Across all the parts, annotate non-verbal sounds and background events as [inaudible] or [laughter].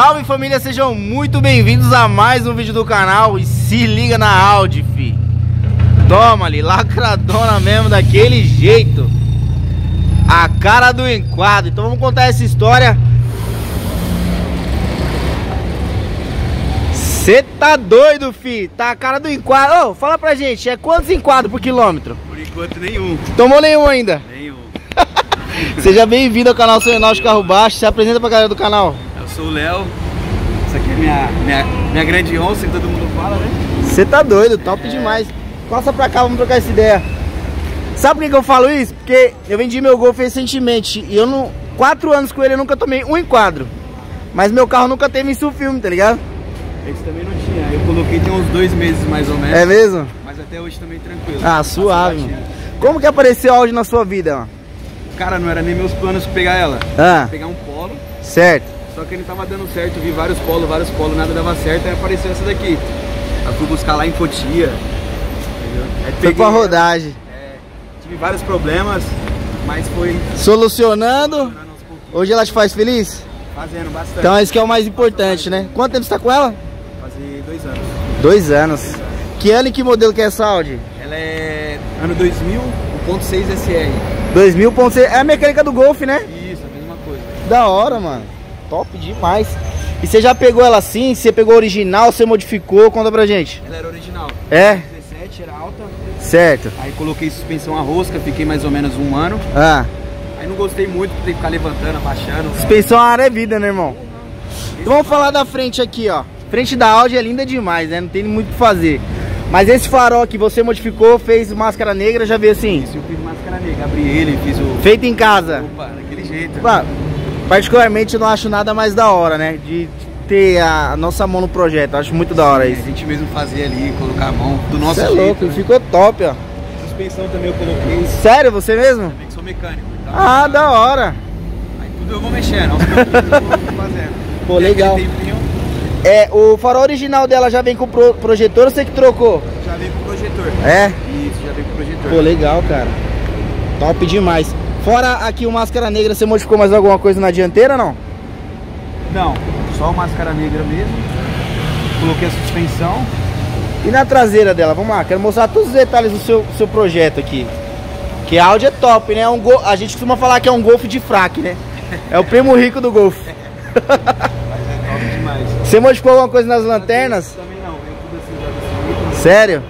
Salve, família, sejam muito bem-vindos a mais um vídeo do canal E se liga na Audi, fi. Toma ali, lacradona mesmo, daquele jeito. A cara do enquadro. Então vamos contar essa história. Cê tá doido, fi? Tá a cara do enquadro. Ô, fala pra gente, é quantos enquadros por quilômetro? Por enquanto nenhum. Tomou nenhum ainda? Nenhum. [laughs] Seja bem-vindo ao canal Sonho de Carro Baixo. Se apresenta pra galera do canal sou o Léo Essa aqui é minha, minha, minha grande onça que todo mundo fala, né? Você tá doido, top é. demais. Passa pra cá, vamos trocar essa ideia. Sabe por que, que eu falo isso? Porque eu vendi meu Golf recentemente e eu não. Quatro anos com ele eu nunca tomei um enquadro. Mas meu carro nunca teve isso filme, tá ligado? Esse também não tinha. Eu coloquei tem uns dois meses mais ou menos. É mesmo? Mas até hoje também tranquilo. Ah, suave. Como que apareceu a Audi na sua vida, mano? Cara, não era nem meus planos pegar ela. Ah. Pegar um polo. Certo. Só que ele tava dando certo, vi vários polos, vários polos, nada dava certo, aí apareceu essa daqui. Eu fui buscar lá em Cotia. Foi pra rodagem. É, tive vários problemas, mas foi. Solucionando. Solucionando Hoje ela te faz feliz? Fazendo bastante. Então isso que é o mais importante, né? Quanto tempo você tá com ela? Fazer dois anos. Dois anos. Que ano e que modelo que é essa Audi? Ela é ano 2000, 1.6 SR. 2000.6, é a mecânica do Golf, né? Isso, a mesma coisa. Da hora, mano. Top demais. E você já pegou ela assim? Você pegou original, você modificou? Conta pra gente. Ela era original. É? 17, era alta. Certo. Aí coloquei suspensão a rosca, fiquei mais ou menos um ano. Ah. Aí não gostei muito, ter que ficar levantando, abaixando. Suspensão a área é vida, né, irmão? Então vamos falar da frente aqui, ó. Frente da Audi é linda demais, né? Não tem muito o que fazer. Mas esse farol que você modificou, fez máscara negra, já veio assim? Isso, eu fiz máscara negra, abri ele, fiz o... Feito em casa? Opa, daquele jeito. Bah, particularmente eu não acho nada mais da hora, né? De ter a nossa mão no projeto, acho muito da hora isso. A gente mesmo fazer ali, colocar a mão do nosso Cê jeito. é louco, né? ficou top, ó. Suspensão também eu coloquei. Sério, você mesmo? Também que sou mecânico. Então, Ah, da hora. Aí tudo eu vou mexendo, aos pouquinhos eu vou fazendo. Pô, E legal. tempinho, É, o farol original dela já vem com pro projetor ou você que trocou? Já veio com projetor. É? Isso, já veio com projetor. Pô, legal, cara. Top demais. Fora aqui o máscara negra, você modificou mais alguma coisa na dianteira não? Não, só máscara negra mesmo. Coloquei a suspensão. E na traseira dela? Vamos lá, quero mostrar todos os detalhes do seu, seu projeto aqui. Que a Audi é top, né? É um go... A gente costuma falar que é um Golf de fraque, né? É o primo rico do Golf. Mas é top demais. Você modificou alguma coisa nas lanternas? Também não, veio tudo assim já. Sério?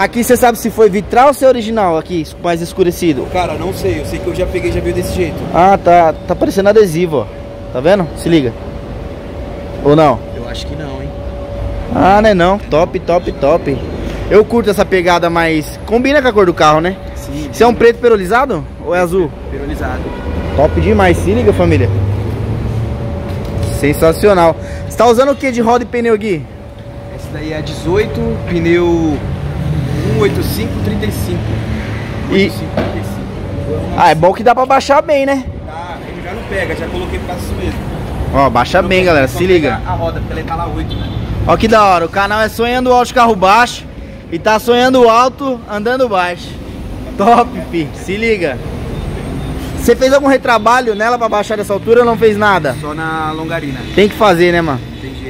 Aqui você sabe se foi vitral ou se é original aqui, mais escurecido? Cara, não sei, eu sei que eu já peguei já veio desse jeito. Ah, tá, tá parecendo adesivo, ó. Tá vendo? Se liga. Ou não? Eu acho que não, hein? Ah, né não. Top, top, top. Eu curto essa pegada mais... Combina com a cor do carro, né? Sim. Você é um preto perolizado ou é azul? Perolizado. Top demais. Se liga, família. Sensacional. Você tá usando o que de roda e pneu, Gui? Esse daí é 18, pneu 185 35. E- 85, 35. Ah, é bom que dá pra baixar bem, né? Tá, ele já não pega, já coloquei por causa disso mesmo. Ó, baixa Não bem, pega, galera. Se liga. A roda, porque ele tá lá 8, né? Ó que da hora. O canal é Sonhando Alto de Carro Baixo. E tá sonhando alto, andando baixo. Top, fi. Se liga. Você fez algum retrabalho nela pra baixar dessa altura ou não fez nada? Só na longarina, Tem que fazer, né, mano?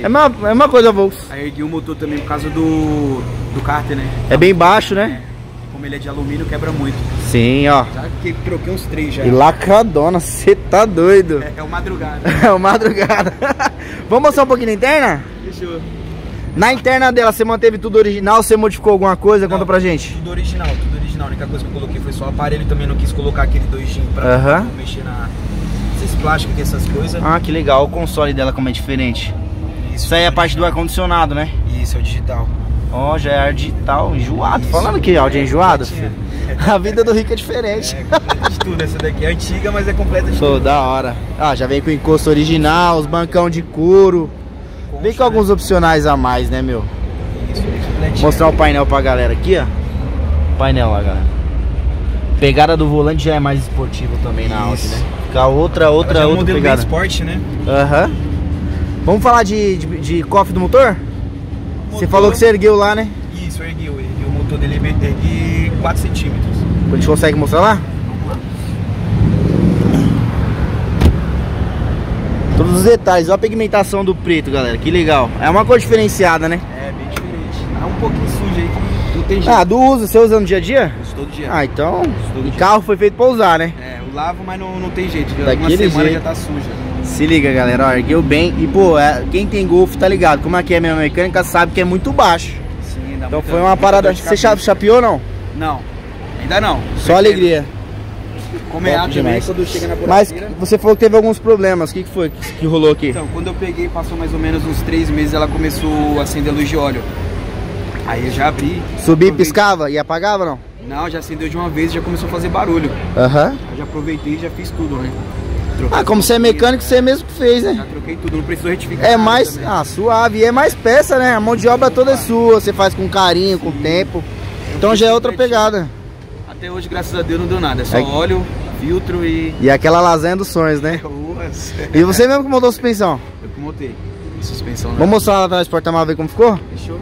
É uma, é uma coisa, Volks. Aí ergui o motor também por causa do, do cárter, né? É bem baixo, né? Como ele é de alumínio, quebra muito. Sim, ó. Já que troquei uns três já. E lacradona, você tá doido. É, é o madrugada. [laughs] É o madrugada. [laughs] Vamos mostrar um pouquinho na interna? Fechou. Na interna dela, você manteve tudo original? Você modificou alguma coisa? Conta Não, pra gente. Tudo original, tudo original. A única coisa que eu coloquei foi só o aparelho. Também não quis colocar aquele 2G pra Aham. não mexer na... Esses plásticos aqui, essas coisas. Ah, que legal. O console dela como é diferente. Isso aí é a parte do ar-condicionado, né? Isso, é o digital. Ó, já é ar digital, enjoado. Isso. Falando que áudio é enjoado, filho. A vida do rico é diferente. É completa de tudo. Essa daqui é antiga, mas é completa de Pô, tudo. da hora. Ah, já vem com encosto original, os bancão de couro. Vem com alguns opcionais a mais, né, meu? Isso, é. Mostrar o painel pra galera aqui, ó. Painel lá, galera. Pegada do volante já é mais esportivo também na Audi, Isso. né? Fica outra, outra, já é um outra modelo bem pegada. esporte, né? Aham. Vamos falar de, de, de cofre do motor? Você Motor- falou que você ergueu lá, né? Isso, eu ergui. Eu ergui o motor dele, eu ergui 4 centímetros. A gente consegue mostrar lá? Todos os detalhes. Olha a pigmentação do preto, galera. Que legal. É uma cor diferenciada, né? É, bem diferente. Tá um pouquinho sujo aí que não tem jeito. Ah, do uso. Você usa no dia a dia? Uso todo dia. Ah, então... O carro foi feito pra usar, né? É, eu lavo, mas não, não tem jeito. Já Daquele uma semana jeito. já tá suja. Se liga, galera. Ó, ergueu bem. E, pô, é- quem tem Golf tá ligado. Como aqui é minha mecânica, sabe que é muito baixo. Sim, dá Então foi uma parada... Você chapeou ou não? Não, ainda não. Só alegria. Como é também, quando chega na Mas buraqueira... você falou que teve alguns problemas. O que, que foi que, que rolou aqui? Então, quando eu peguei, passou mais ou menos uns três meses, ela começou a acender luz de óleo. Aí eu já abri. Aproveitei- piscava e apagava ou não? Não, já acendeu de uma vez e já começou a fazer barulho. Aham. Já aproveitei e já fiz tudo, né? Ah, como você é mecânico, você mesmo que fez, né? Já troquei tudo, não precisou retificar. É mais, também. ah, suave, e é mais peça, né? A mão de obra toda é sua, você faz com carinho, com tempo. Então já é outra pegada. Até hoje, graças a Deus, não deu nada. É só É- óleo, filtro e. E aquela lasanha dos sonhos, né? [laughs] Ruas. E você mesmo que montou a suspensão? Eu que montei. Suspensão, né? Vamos mostrar lá atrás do porta-malas ver como ficou? Fechou?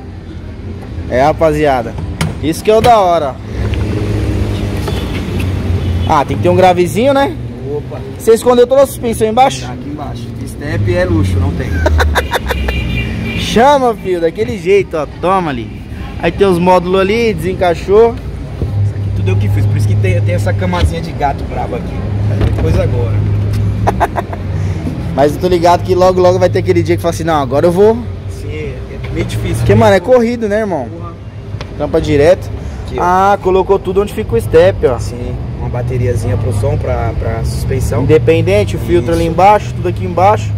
É, rapaziada. Isso que é o da hora. Ah, tem que ter um gravezinho, né? Opa, Você escondeu toda a suspensão embaixo? tá aqui embaixo. Step é luxo, não tem. [laughs] Chama, filho, daquele jeito, ó. Toma ali. Aí tem os módulos ali, desencaixou. Isso aqui tudo eu que fiz, por isso que tem, tem essa camazinha de gato brabo aqui. É coisa agora. [laughs] Mas eu tô ligado que logo, logo vai ter aquele dia que fala assim, não, agora eu vou. Sim, é é meio difícil. Porque, mano, é corrido, né, irmão? Porra. Tampa direto. Aqui. Ah, colocou tudo onde fica o step, ó. Sim, uma bateriazinha pro som, pra, pra suspensão. Independente, o filtro ali Isso. embaixo, tudo aqui embaixo.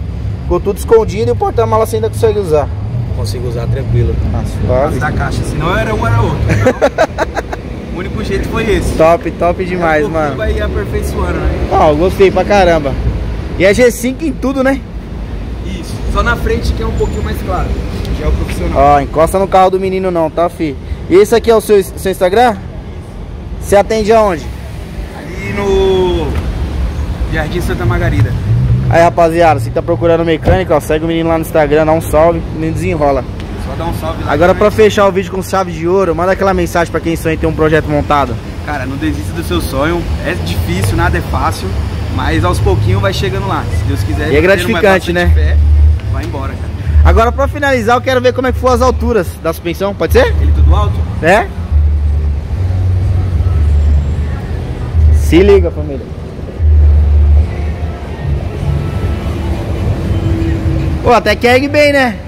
Ficou tudo escondido e o porta-malas você ainda consegue usar. Consigo usar tranquilo. Ah, suave. da caixa, senão era um, era outro. Então, [laughs] o único jeito foi esse. Top, top demais, a pouquinho mano. Vai aperfeiçoando, né? Ó, gostei pra caramba. E é G5 em tudo, né? Isso. Só na frente que é um pouquinho mais claro. Já é o profissional. Ó, encosta no carro do menino não, tá, fi? E esse aqui é o seu, seu Instagram? Você atende aonde? Ali no Jardim Santa Margarida. Aí, rapaziada, você tá procurando mecânica, ó, segue o menino lá no Instagram, dá um salve, o menino desenrola. Só dá um salve lá. Agora, pra fechar o vídeo com chave de ouro, manda aquela mensagem pra quem sonha em ter um projeto montado. Cara, não desista do seu sonho. É difícil, nada é fácil. Mas aos pouquinhos vai chegando lá. Se Deus quiser. E é mais gratificante, né? Fé, vai embora, cara. Agora, pra finalizar, eu quero ver como é que foram as alturas da suspensão, pode ser? Ele tudo alto? É? Se liga, família. Pô, até que ergue bem, né?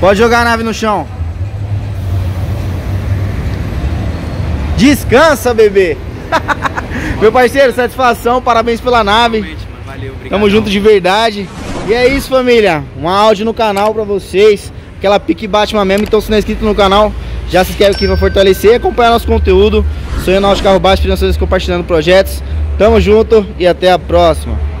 Pode jogar a nave no chão. Descansa, bebê. [laughs] Meu parceiro, satisfação, parabéns pela nave. Valeu, obrigado. Tamo junto de verdade. E é isso, família. Um áudio no canal pra vocês. Aquela pique Batman mesmo. Então, se não é inscrito no canal, já se inscreve aqui pra fortalecer e acompanhar nosso conteúdo. Sonhando aos carro baixo, financiadores compartilhando projetos. Tamo junto e até a próxima.